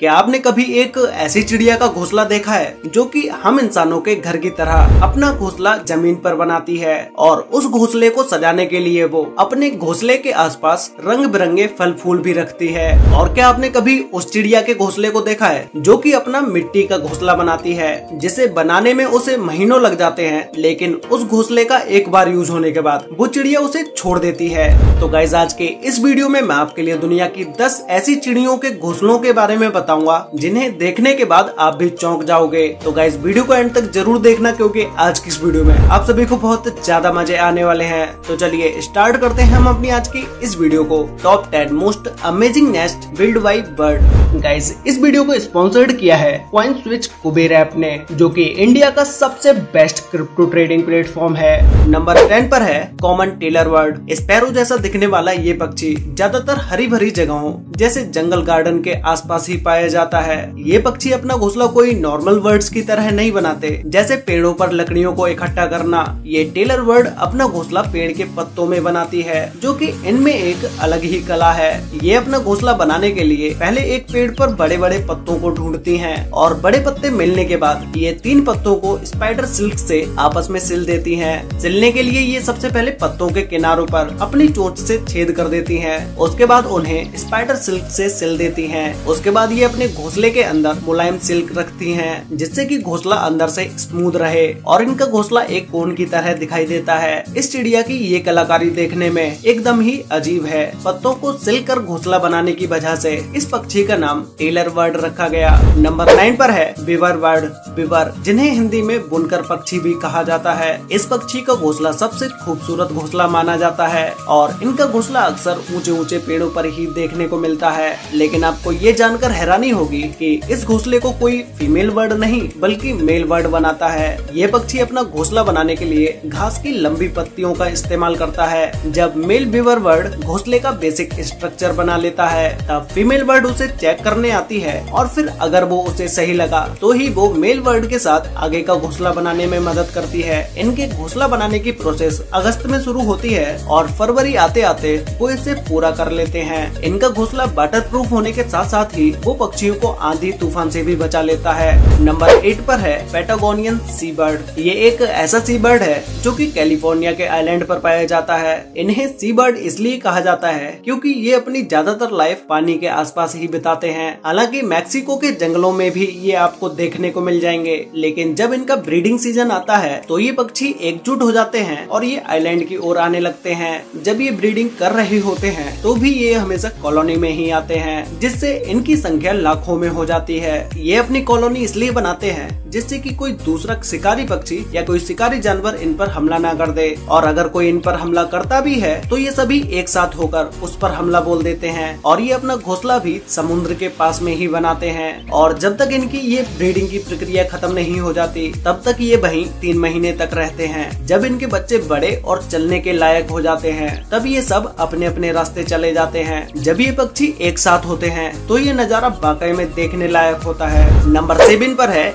क्या आपने कभी एक ऐसी चिड़िया का घोंसला देखा है, जो कि हम इंसानों के घर की तरह अपना घोंसला ज़मीन पर बनाती है और उस घोंसले को सजाने के लिए वो अपने घोंसले के आसपास रंग बिरंगे फल फूल भी रखती है। और क्या आपने कभी उस चिड़िया के घोंसले को देखा है, जो कि अपना मिट्टी का घोंसला बनाती है, जिसे बनाने में उसे महीनों लग जाते हैं, लेकिन उस घोंसले का एक बार यूज़ होने के बाद वो चिड़िया उसे छोड़ देती है। तो गाइज़ आज के इस वीडियो में मैं आपके लिए दुनिया की दस ऐसी चिड़ियों के घोंसलों के बारे में बताऊँगा, जिन्हें देखने के बाद आप भी चौंक जाओगे। तो गाइज़ वीडियो को एंड तक ज़रूर देखना, क्योंकि आज की इस वीडियो में आप सभी को बहुत ज़्यादा मज़े आने वाले हैं। तो चलिए स्टार्ट करते हैं हम अपनी आज की इस वीडियो को। Top ten most amazing nest build by bird guys इस वीडियो को स्पॉन्सर्ड किया है क्वाइन स्विच कुबेर ऐप ने, जो की इंडिया का सबसे बेस्ट क्रिप्टो ट्रेडिंग प्लेटफॉर्म है। नंबर टेन पर है कॉमन टेलर वर्ड स्पैरो जैसा दिखने वाला ये पक्षी ज़्यादातर हरी भरी जगहों, जैसे जंगल गार्डन के आसपास ही पाया जाता है ये पक्षी अपना घोसला कोई नॉर्मल वर्ड्स की तरह नहीं बनाते, जैसे पेड़ों पर लकड़ियों को इकट्ठा करना ये टेलर वर्ड अपना घोसला पेड़ के पत्तों में बनाती है, जो कि इनमें एक अलग ही कला है ये अपना घोसला बनाने के लिए पहले एक पेड़ पर बड़े बड़े पत्तों को ढूंढती हैं और बड़े पत्ते मिलने के बाद ये तीन पत्तों को स्पाइडर सिल्क से आपस में सिल देती हैं। सिलने के लिए ये सबसे पहले पत्तों के किनारों पर अपनी चोट से छेद कर देती हैं। उसके बाद उन्हें स्पाइडर सिल्क से सिल देती हैं। उसके बाद ये अपने घोंसले के अंदर मुलायम सिल्क रखती हैं, जिससे कि घोंसला अंदर से स्मूथ रहे और इनका घोंसला एक कोन की तरह दिखाई देता है। इस चिड़िया की ये कलाकारी देखने में एकदम ही अजीब है। पत्तों को सिल कर घोसला बनाने की वजह से इस पक्षी का नाम टेलर वर्ड रखा गया। नंबर नाइन पर है बिवर वर्ड। बिवर जिन्हें हिंदी में बुनकर पक्षी भी कहा जाता है। इस पक्षी का घोसला सबसे खूबसूरत घोसला माना जाता है और इनका घोसला अक्सर ऊँचे ऊँचे पेड़ों पर ही देखने को मिलता है। लेकिन आपको ये जानकर हैरानी होगी कि इस घोंसले को कोई फीमेल वर्ड नहीं, बल्कि मेल वर्ड बनाता है। ये पक्षी अपना घोंसला बनाने के लिए घास की लंबी पत्तियों का इस्तेमाल करता है। जब मेल बिवर वर्ड घोंसले का बेसिक स्ट्रक्चर बना लेता है, तब फीमेल वर्ड उसे चेक करने आती है, और फिर अगर वो उसे सही लगा तो ही वो मेल वर्ड के साथ आगे का घोंसला बनाने में मदद करती है। इनके घोंसला बनाने की प्रोसेस अगस्त में शुरू होती है, और फरवरी आते आते वो इसे पूरा कर लेते हैं। इनका घोंसला वाटर प्रूफ होने के साथ साथ ही वो पक्षियों को आंधी तूफ़ान से भी बचा लेता है। नंबर एट पर है पेटागोनियन सी बर्ड ये एक ऐसा सी बर्ड है जो कि कैलिफ़ोर्निया के आइलैंड पर पाया जाता है। इन्हें सी बर्ड इसलिए कहा जाता है क्योंकि ये अपनी ज़्यादातर लाइफ पानी के आसपास ही बिताते हैं। हालाँकि मैक्सिको के जंगलों में भी ये आपको देखने को मिल जाएँगे। लेकिन जब इनका ब्रीडिंग सीज़न आता है तो ये पक्षी एकजुट हो जाते हैं और ये आइलैंड की ओर आने लगते हैं। जब ये ब्रीडिंग कर रहे होते हैं तो भी ये हमेशा कॉलोनी में ही आते हैं, जिससे इनकी संख्या लाखों में हो जाती है। ये अपनी कॉलोनी इसलिए बनाते हैं जिससे कि कोई दूसरा शिकारी पक्षी या कोई शिकारी जानवर इन पर हमला ना कर दे। और अगर कोई इन पर हमला करता भी है तो ये सभी एक साथ होकर उस पर हमला बोल देते हैं। और ये अपना घोसला भी समुद्र के पास में ही बनाते हैं। और जब तक इनकी ये ब्रीडिंग की प्रक्रिया खत्म नहीं हो जाती, तब तक ये वही तीन महीने तक रहते हैं। जब इनके बच्चे बड़े और चलने के लायक हो जाते हैं, तब ये सब अपने अपने रास्ते चले जाते हैं। जब ये पक्षी एक साथ होते हैं तो ये नज़ारा वाकई में देखने लायक होता है। नंबर सेवन पर है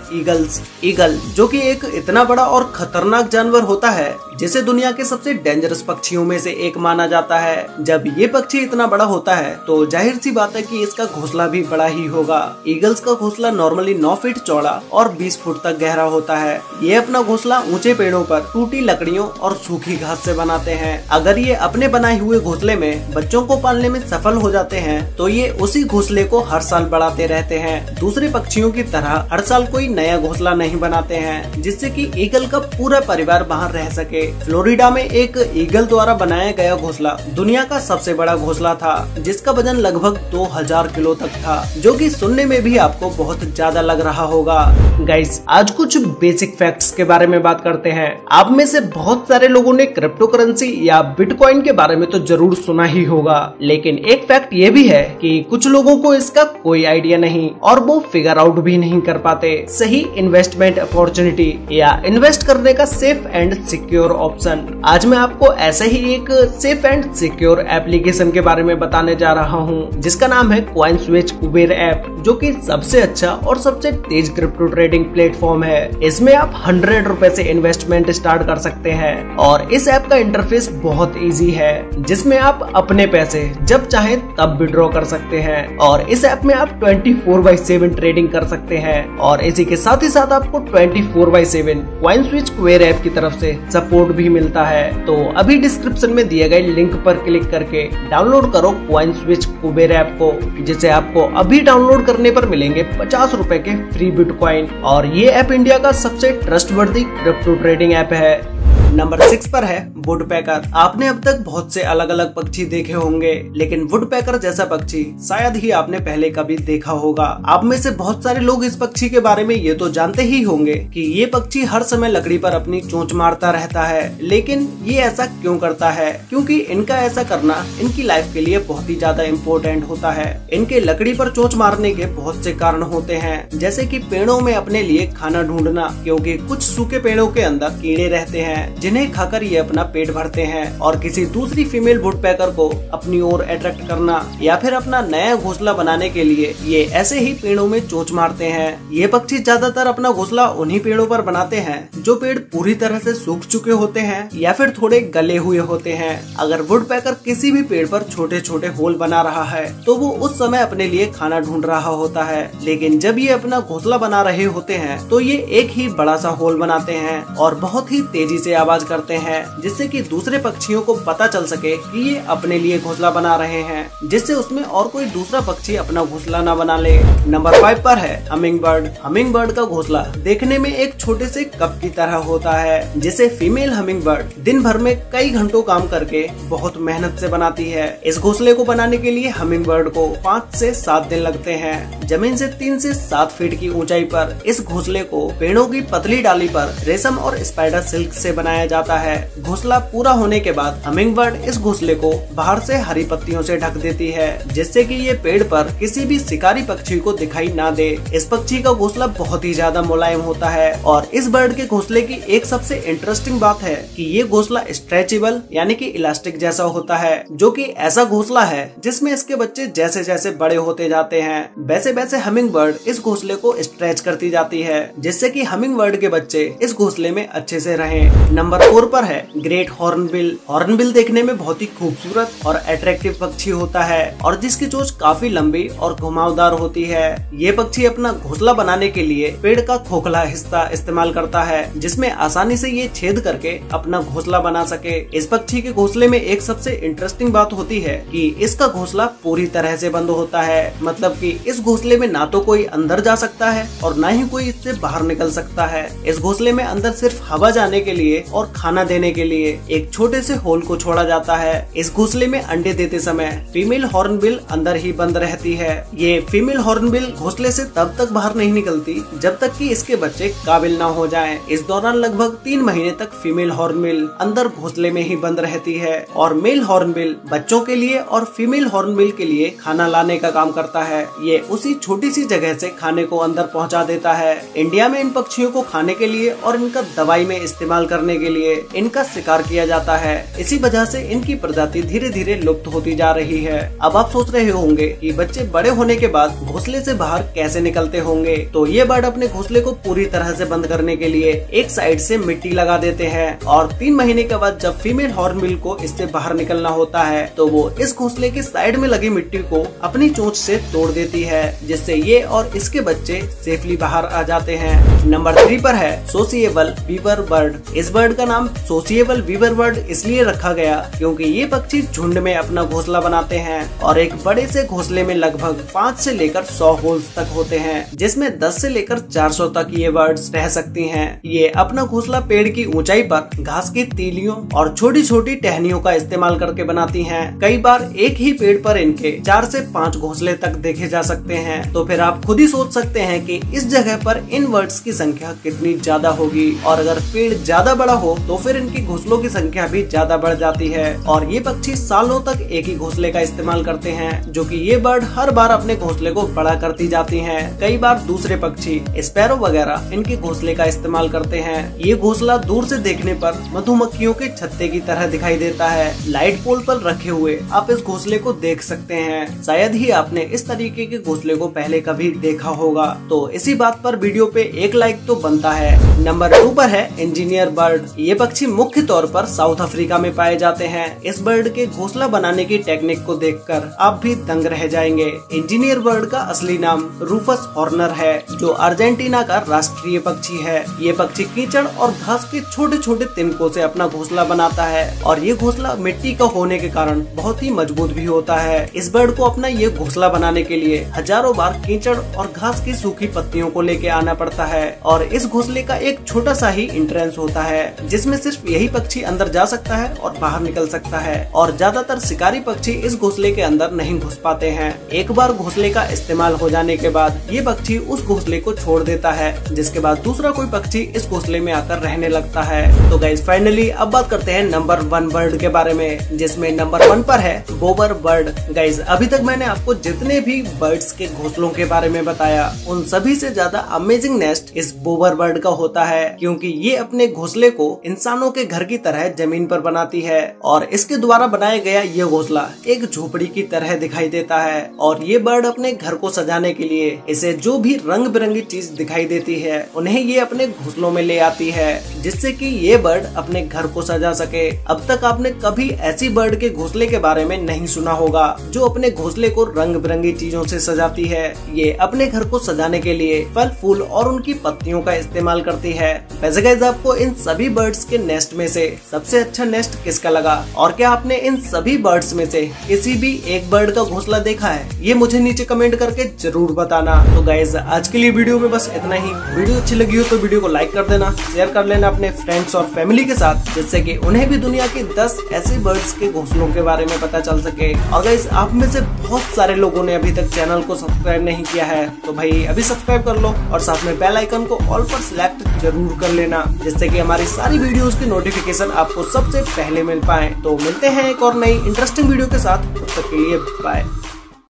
ईगल्स ईगल जो कि एक इतना बड़ा और खतरनाक जानवर होता है जिसे दुनिया के सबसे डेंजरस पक्षियों में से एक माना जाता है। जब ये पक्षी इतना बड़ा होता है तो ज़ाहिर सी बात है कि इसका घोंसला भी बड़ा ही होगा। ईगल्स का घोंसला नॉर्मली 9 फीट चौड़ा और 20 फुट तक गहरा होता है। ये अपना घोंसला ऊँचे पेड़ों पर टूटी लकड़ियों और सूखी घास से बनाते हैं। अगर ये अपने बनाए हुए घोंसले में बच्चों को पालने में सफल हो जाते हैं तो ये उसी घोंसले को हर साल बढ़ाते रहते हैं। दूसरे पक्षियों की तरह हर साल कोई नया घोंसला नहीं बनाते हैं, जिससे कि ईगल का पूरा परिवार बाहर रह सके। फ्लोरिडा में एक ईगल द्वारा बनाया गया घोसला दुनिया का सबसे बड़ा घोसला था, जिसका वज़न लगभग 2000 किलो तक था, जो कि सुनने में भी आपको बहुत ज़्यादा लग रहा होगा। गाइस आज कुछ बेसिक फैक्ट्स के बारे में बात करते हैं। आप में से बहुत सारे लोगों ने क्रिप्टो करेंसी या बिटकॉइन के बारे में तो ज़रूर सुना ही होगा। लेकिन एक फैक्ट ये भी है कि कुछ लोगों को इसका कोई आइडिया नहीं और वो फिगर आउट भी नहीं कर पाते। सही इन्वेस्टमेंट अपॉर्चुनिटी या इन्वेस्ट करने का सेफ़ एंड सिक्योर ऑप्शन आज मैं आपको ऐसे ही एक सेफ़ एंड सिक्योर एप्लीकेशन के बारे में बताने जा रहा हूँ, जिसका नाम है क्वाइन स्विच कुबेर ऐप जो कि सबसे अच्छा और सबसे तेज क्रिप्टो ट्रेडिंग प्लेटफॉर्म है। इसमें आप हंड्रेड रूपए ऐसी इन्वेस्टमेंट स्टार्ट कर सकते हैं और इस ऐप का इंटरफेस बहुत ईजी है, जिसमें आप अपने पैसे जब चाहे तब विड्रॉ कर सकते हैं और इस ऐप में आप twenty four by seven trading कर सकते हैं और इसी के साथ ही साथ आपको twenty four by seven coin switch Kuber app की तरफ़ से सपोर्ट भी मिलता है। तो अभी डिस्क्रिप्शन में दिए गए लिंक पर क्लिक करके डाउनलोड करो क्वाइन स्विच कुबेर ऐप को, जिसे आपको अभी डाउनलोड करने पर मिलेंगे पचास रूपए के फ्री बिटकॉइन और ये ऐप इंडिया का सबसे ट्रस्टवर्दी क्रिप्टो ट्रेडिंग ऐप है। नंबर सिक्स पर है वुड पैकर आपने अब तक बहुत से अलग अलग पक्षी देखे होंगे, लेकिन वुड पैकर जैसा पक्षी शायद ही आपने पहले कभी देखा होगा। आप में से बहुत सारे लोग इस पक्षी के बारे में ये तो जानते ही होंगे कि ये पक्षी हर समय लकड़ी पर अपनी चोंच मारता रहता है, लेकिन ये ऐसा क्यों करता है? क्योंकि इनका ऐसा करना इनकी लाइफ के लिए बहुत ही ज़्यादा इम्पोर्टेंट होता है। इनके लकड़ी पर चोंच मारने के बहुत से कारण होते हैं, जैसे कि पेड़ों में अपने लिए खाना ढूंढना, क्योंकि कुछ सूखे पेड़ों के अंदर कीड़े रहते हैं जिन्हें खाकर ये अपना पेट भरते हैं और किसी दूसरी फीमेल वुड पैकर को अपनी ओर अट्रैक्ट करना या फिर अपना नया घोसला बनाने के लिए ये ऐसे ही पेड़ों में चोच मारते हैं। ये पक्षी ज़्यादातर अपना घोसला उन्हीं पेड़ों पर बनाते हैं जो पेड़ पूरी तरह से सूख चुके होते हैं या फिर थोड़े गले हुए होते हैं। अगर वुड पैकर किसी भी पेड़ पर छोटे छोटे होल बना रहा है तो वो उस समय अपने लिए खाना ढूंढ रहा होता है। लेकिन जब ये अपना घोसला बना रहे होते हैं तो ये एक ही बड़ा सा होल बनाते हैं और बहुत ही तेज़ी से आवाज़ आवाज़ करते हैं, जिससे कि दूसरे पक्षियों को पता चल सके कि ये अपने लिए घोसला बना रहे हैं, जिससे उसमें और कोई दूसरा पक्षी अपना घोसला न बना ले। नंबर फाइव पर है हमिंग बर्ड हमिंग बर्ड का घोसला देखने में एक छोटे से कप की तरह होता है, जिसे फीमेल हमिंग बर्ड दिन भर में कई घंटों काम करके बहुत मेहनत से बनाती है। इस घोसले को बनाने के लिए हमिंग बर्ड को पाँच से सात दिन लगते हैं। ज़मीन से तीन से सात फीट की ऊंचाई पर इस घोसले को पेड़ों की पतली डाली पर रेशम और स्पाइडर सिल्क से बनाया जाता है। घोसला पूरा होने के बाद हमिंग बर्ड इस घोसले को बाहर से हरी पत्तियों से ढक देती है, जिससे कि ये पेड़ पर किसी भी शिकारी पक्षी को दिखाई ना दे। इस पक्षी का घोसला बहुत ही ज़्यादा मुलायम होता है और इस बर्ड के घोसले की एक सबसे इंटरेस्टिंग बात है कि ये घोसला स्ट्रेचेबल यानी कि इलास्टिक जैसा होता है, जो कि ऐसा घोसला है जिसमें इसके बच्चे जैसे जैसे बड़े होते जाते हैं। वैसे वैसे हमिंग बर्ड इस घोसले को स्ट्रेच करती जाती है, जिससे कि हमिंग बर्ड के बच्चे इस घोसले में अच्छे से रहें। नंबर फोर पर है। ग्रेट हॉर्नबिल हॉर्नबिल देखने में बहुत ही खूबसूरत और अट्रैक्टिव पक्षी होता है और जिसकी चोच काफ़ी लंबी और घुमावदार होती है। ये पक्षी अपना घोसला बनाने के लिए पेड़ का खोखला हिस्सा इस्तेमाल करता है, जिसमें आसानी से ये छेद करके अपना घोसला बना सके। इस पक्षी के घोसले में एक सबसे इंटरेस्टिंग बात होती है कि इसका घोसला पूरी तरह से बंद होता है। मतलब कि इस घोसले में ना तो कोई अंदर जा सकता है और न ही कोई इससे बाहर निकल सकता है। इस घोसले में अंदर सिर्फ़ हवा जाने के लिए और खाना देने के लिए एक छोटे से होल को छोड़ा जाता है। इस घोसले में अंडे देते समय फीमेल हॉर्नबिल अंदर ही बंद रहती है। ये फीमेल हॉर्नबिल घोसले से तब तक बाहर नहीं निकलती जब तक कि इसके बच्चे काबिल ना हो जाएँ। इस दौरान लगभग तीन महीने तक फीमेल हॉर्नबिल अंदर घोसले में ही बंद रहती है और मेल हॉर्नबिल बच्चों के लिए और फीमेल हॉर्नबिल के लिए खाना लाने का काम करता है। ये उसी छोटी सी जगह से खाने को अंदर पहुँचा देता है। इंडिया में इन पक्षियों को खाने के लिए और इनका दवाई में इस्तेमाल करने के लिए इनका शिकार किया जाता है। इसी वजह से इनकी प्रजाति धीरे धीरे लुप्त होती जा रही है। अब आप सोच रहे होंगे कि बच्चे बड़े होने के बाद घोसले से बाहर कैसे निकलते होंगे? तो ये बर्ड अपने घोसले को पूरी तरह से बंद करने के लिए एक साइड से मिट्टी लगा देते हैं और तीन महीने के बाद जब फीमेल हॉर्नबिल को इससे बाहर निकलना होता है तो वो इस घोसले के साइड में लगी मिट्टी को अपनी चोंच से तोड़ देती है, जिससे ये और इसके बच्चे सेफली बाहर आ जाते हैं। नंबर थ्री पर है सोसिएबल बीवर बर्ड इस बर्ड का नाम सोसिएबल वीवर बर्ड इसलिए रखा गया क्योंकि ये पक्षी झुंड में अपना घोसला बनाते हैं और एक बड़े से घोसले में लगभग पाँच से लेकर सौ होल्स तक होते हैं, जिसमें 10 से लेकर 400 तक ये बर्ड्स रह सकती हैं। ये अपना घोसला पेड़ की ऊंचाई पर घास की तीलियों और छोटी छोटी टहनियों का इस्तेमाल करके बनाती हैं। कई बार एक ही पेड़ पर इनके चार से पाँच घोसले तक देखे जा सकते हैं तो फिर आप खुद ही सोच सकते हैं कि इस जगह पर इन बर्ड्स की संख्या कितनी ज़्यादा होगी और अगर पेड़ ज़्यादा बड़ा हो तो फिर इनकी घोसलों की संख्या भी ज़्यादा बढ़ जाती है। और ये पक्षी सालों तक एक ही घोसले का इस्तेमाल करते हैं, जो कि ये बर्ड हर बार अपने घोसले को बड़ा करती जाती हैं। कई बार दूसरे पक्षी, स्पैरो वगैरह, इनके घोसले का इस्तेमाल करते हैं। ये घोसला दूर से देखने पर मधुमक्खियों के छत्ते की तरह दिखाई देता है। लाइट पोल पर रखे हुए आप इस घोसले को देख सकते हैं। शायद ही आपने इस तरीके के घोसले को पहले कभी देखा होगा। तो इसी बात पर वीडियो पे एक लाइक तो बनता है। नंबर टू पर है इंजीनियर बर्ड। ये पक्षी मुख्य तौर पर साउथ अफ्रीका में पाए जाते हैं। इस बर्ड के घोसला बनाने की टेक्निक को देखकर आप भी दंग रह जाएँगे। इंजीनियर बर्ड का असली नाम रूफस हॉर्नर है, जो अर्जेंटीना का राष्ट्रीय पक्षी है। ये पक्षी कीचड़ और घास के छोटे छोटे तिनकों से अपना घोसला बनाता है और ये घोसला मिट्टी का होने के कारण बहुत ही मज़बूत भी होता है। इस बर्ड को अपना ये घोसला बनाने के लिए हज़ारों बार कीचड़ और घास की सूखी पत्तियों को लेके आना पड़ता है और इस घोसले का एक छोटा सा ही इंट्रेंस होता है। जिसमें सिर्फ़ यही पक्षी अंदर जा सकता है और बाहर निकल सकता है। और ज़्यादातर शिकारी पक्षी इस घोसले के अंदर नहीं घुस पाते हैं। एक बार घोसले का इस्तेमाल हो जाने के बाद ये पक्षी उस घोसले को छोड़ देता है, जिसके बाद दूसरा कोई पक्षी इस घोसले में आकर रहने लगता है। तो गाइज़ फाइनली अब बात करते हैं नंबर वन बर्ड के बारे में, जिसमें नंबर वन पर है बोबर बर्ड गाइज़ अभी तक मैंने आपको जितने भी बर्ड्स के घोसलों के बारे में बताया, उन सभी से ज़्यादा अमेजिंग नेस्ट इस बोबर बर्ड का होता है, क्योंकि ये अपने घोसले को इंसानों के घर की तरह ज़मीन पर बनाती है और इसके द्वारा बनाया गया ये घोसला एक झोपड़ी की तरह दिखाई देता है और ये बर्ड अपने घर को सजाने के लिए इसे जो भी रंग बिरंगी चीज़ दिखाई देती है, उन्हें ये अपने घोसलों में ले आती है, जिससे कि ये बर्ड अपने घर को सजा सके। अब तक आपने कभी ऐसी बर्ड के घोसले के बारे में नहीं सुना होगा, जो अपने घोसले को रंग बिरंगी चीज़ों से सजाती है। ये अपने घर को सजाने के लिए फल, फूल और उनकी पत्तियों का इस्तेमाल करती है। वैसे आपको इन सभी बर्ड्स के नेस्ट में से सबसे अच्छा नेस्ट किसका लगा? और क्या आपने इन सभी बर्ड्स में से किसी भी एक बर्ड का घोंसला देखा है? ये मुझे नीचे कमेंट करके ज़रूर बताना। तो गाइज़ आज के लिए वीडियो में बस इतना ही। वीडियो अच्छी लगी हो तो वीडियो को लाइक कर देना शेयर कर लेना अपने फ्रेंड्स और फैमिली के साथ, जिससे की उन्हें भी दुनिया के 10 ऐसे बर्ड्स के घोंसलों के बारे में पता चल सके। और गाइज़ आप में से बहुत सारे लोगों ने अभी तक चैनल को सब्सक्राइब नहीं किया है तो भाई अभी सब्सक्राइब कर लो और साथ में बेल आइकन को ऑल पर सिलेक्ट ज़रूर कर लेना, जिससे कि हमारी सारी वीडियोस की नोटिफिकेशन आपको सबसे पहले मिल पाए। तो मिलते हैं एक और नई इंटरेस्टिंग वीडियो के साथ। तब तक के लिए बाय